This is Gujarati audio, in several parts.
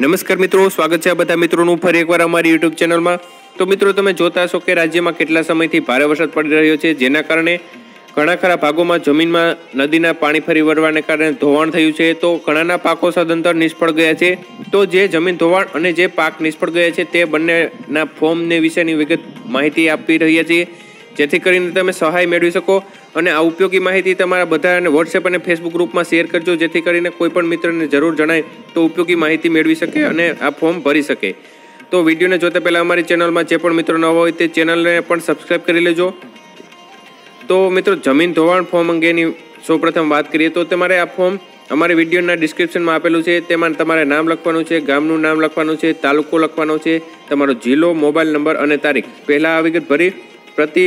નમસ્કાર મિત્રો, સ્વાગત છે બધા મિત્રોનું ફરી એકવાર અમારી યુટ્યુબ ચેનલમાં. તો મિત્રો, તમે જોતા હશો કે રાજ્યમાં કેટલા સમયથી ભારે વરસાદ પડી રહ્યો છે, જેના કારણે ઘણા ખરા ભાગોમાં જમીનમાં નદીના પાણી ફરી વળવાને કારણે ધોવાણ થયું છે. તો ઘણાના પાકો સદંતર નિષ્ફળ ગયા છે. તો જે જમીન ધોવાણ અને જે પાક નિષ્ફળ ગયા છે, તે બંનેના ફોર્મને વિશેની વિગત માહિતી આપી રહ્યા છીએ. જેથી કરીને તમે સહાય મેળવી શકો અને આ ઉપયોગી માહિતી તમારા બધાને વોટ્સએપ અને ફેસબુક ગ્રુપમાં શેર કરજો, જેથી કરીને કોઈપણ મિત્રને જરૂર જણાય તો ઉપયોગી માહિતી મેળવી શકે અને આ ફોર્મ ભરી શકે. તો વિડીયોને જોતા પહેલાં અમારી ચેનલમાં જે પણ મિત્રો નવા હોય તે ચેનલને પણ સબસ્ક્રાઈબ કરી લેજો. તો મિત્રો, જમીન ધોવાણ ફોર્મ અંગેની સૌપ્રથમ વાત કરીએ તો તમારે આ ફોર્મ અમારે વિડીયોના ડિસ્ક્રિપ્શનમાં આપેલું છે. તેમાં તમારે નામ લખવાનું છે, ગામનું નામ લખવાનું છે, તાલુકો લખવાનો છે, તમારો જિલ્લો, મોબાઈલ નંબર અને તારીખ. પહેલાં આ વિગત ભરી. પ્રતિ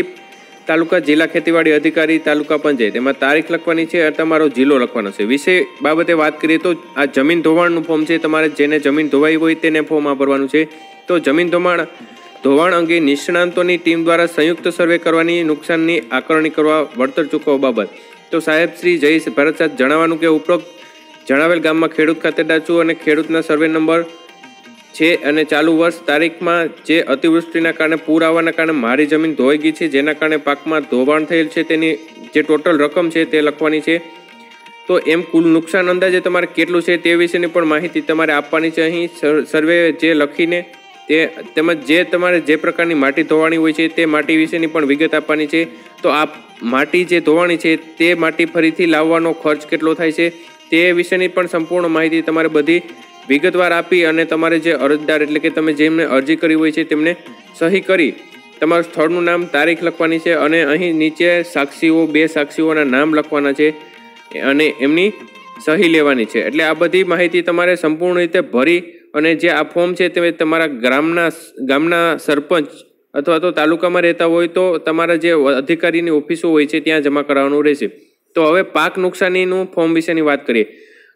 તાલુકા જિલ્લા ખેતીવાડી અધિકારી તાલુકા પંચાયત. એમાં તારીખ લખવાની છે અને તમારો જિલ્લો લખવાનો છે. વિષય બાબતે વાત કરીએ તો આ જમીન ધોવાણનું ફોર્મ છે. તમારે જેને જમીન ધોવાઈ હોય તેને ફોર્મ ભરવાનું છે. તો જમીન ધોવાણ ધોવાણ અંગે નિષ્ણાંતોની ટીમ દ્વારા સંયુક્ત સર્વે કરવાની, નુકસાનની આકારણી કરવા, વળતર ચૂકવવા બાબત. તો સાહેબ શ્રી જયેશ ભરત જણાવવાનું કે ઉપરોક્ત જણાવેલ ગામમાં ખેડૂત ખાતેદાર છું અને ખેડૂતના સર્વે નંબર છે અને ચાલુ વર્ષ તારીખમાં જે અતિવૃષ્ટિના કારણે, પૂર આવવાના કારણે મારી જમીન ધોવાઈ ગઈ છે, જેના કારણે પાકમાં ધોવાણ થયેલ છે, તેની જે ટોટલ રકમ છે તે લખવાની છે. તો એમ કુલ નુકસાન અંદાજે તમારે કેટલું છે તે વિશેની પણ માહિતી તમારે આપવાની છે. અહીં સર્વે જે લખીને તે તેમજ જે તમારે જે પ્રકારની માટી ધોવાણી હોય છે તે માટી વિશેની પણ વિગત આપવાની છે. તો આ માટી જે ધોવાણી છે તે માટી ફરીથી લાવવાનો ખર્ચ કેટલો થાય છે તે વિશેની પણ સંપૂર્ણ માહિતી તમારે બધી વિગતવાર આપી અને તમારે જે અરજદાર એટલે કે તમે જેમને અરજી કરી હોય છે તેમને સહી કરી. તમારું સ્થળનું નામ, તારીખ લખવાની છે અને અહીં નીચે સાક્ષીઓ, બે સાક્ષીઓના નામ લખવાના છે અને એમની સહી લેવાની છે. એટલે આ બધી માહિતી તમારે સંપૂર્ણ રીતે ભરી અને જે આ ફોર્મ છે તે તમારા ગ્રામના ગામના સરપંચ અથવા તો તાલુકામાં રહેતા હોય તો તમારા જે અધિકારીની ઓફિસો હોય છે ત્યાં જમા કરાવવાનું રહેશે. તો હવે પાક નુકસાનીનું ફોર્મ વિશેની વાત કરીએ.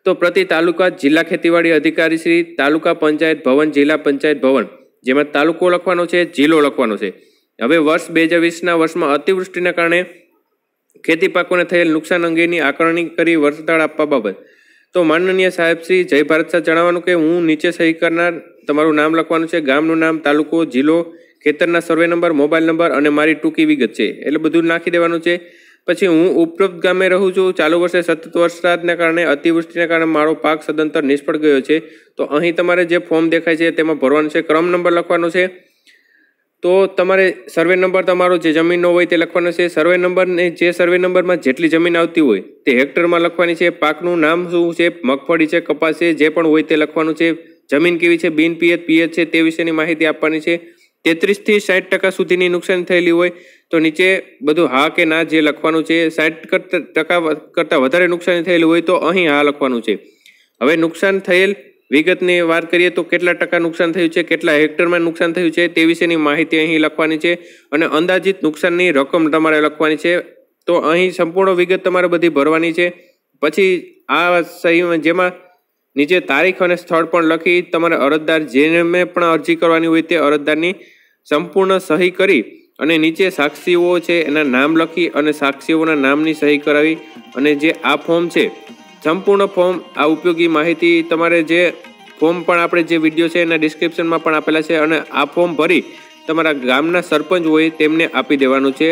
તો પ્રતિ તાલુકા જિલ્લા ખેતીવાડી અધિકારી શ્રી તાલુકા પંચાયત ભવન, જિલ્લા પંચાયત ભવન, જેમાં તાલુકો લખવાનો છે, જિલ્લો લખવાનો છે. હવે વર્ષ બે હજાર વીસના વર્ષમાં અતિવૃષ્ટિના કારણે ખેતી પાકોને થયેલ નુકસાન અંગેની આકારણી કરી વળતર આપવા બાબત. તો માનનીય સાહેબ શ્રી જય ભારત સાહેબ જણાવવાનું કે હું નીચે સહી કરનાર તમારું નામ લખવાનું છે, ગામનું નામ, તાલુકો, જિલ્લો, ખેતરના સર્વે નંબર, મોબાઈલ નંબર અને મારી ટૂંકી વિગત છે. એટલે બધું નાખી દેવાનું છે. પછી હું ઉપરોક્ત ગામે રહું છું, ચાલુ વર્ષે સતત વરસાદને કારણે, અતિવૃષ્ટિના કારણે મારો પાક સદંતર નિષ્ફળ ગયો છે. તો અહીં તમારે જે ફોર્મ દેખાય છે, તેમાં ભરવાનું છે, ક્રમ નંબર લખવાનો છે. તો તમારે સર્વે નંબર તમારો જે જમીનનો હોય તે લખવાનો છે. સર્વે નંબરને જે સર્વે નંબરમાં જેટલી જમીન આવતી હોય, તે હેક્ટરમાં લખવાની છે. પાકનું નામ શું છે, મગફળી છે, કપાસ છે, જે પણ હોય તે લખવાનું છે. જમીન કેવી છે, બિન પિયત પિયત છે તે વિશેની માહિતી આપવાની છે. તેત્રીસથી સાઠ ટકા સુધીની નુકસાન થયેલી હોય તો નીચે બધું હા કે ના જે લખવાનું છે, સાઠ ટકા કરતાં વધારે નુકસાન થયેલું હોય તો અહીં હા લખવાનું છે. હવે નુકસાન થયેલ વિગતની વાત કરીએ તો કેટલા ટકા નુકસાન થયું છે, કેટલા હેક્ટરમાં નુકસાન થયું છે તે વિશેની માહિતી અહીં લખવાની છે અને અંદાજિત નુકસાનની રકમ તમારે લખવાની છે. તો અહીં સંપૂર્ણ વિગત તમારે બધી ભરવાની છે. પછી આ સહી જેમાં નીચે તારીખ અને સ્થળ પણ લખી તમારે અરજદાર જેને પણ અરજી કરવાની હોય તે અરજદારની સંપૂર્ણ સહી કરી અને નીચે સાક્ષીઓ છે એના નામ લખી અને સાક્ષીઓના નામની સહી કરાવી. અને જે આ ફોર્મ છે, સંપૂર્ણ ફોર્મ આ ઉપયોગી માહિતી તમારે જે ફોર્મ પણ આપણે જે વીડિયો છે એના ડિસ્ક્રિપ્શનમાં પણ આપેલા છે અને આ ફોર્મ ભરી તમારા ગામના સરપંચ હોય તેમને આપી દેવાનું છે.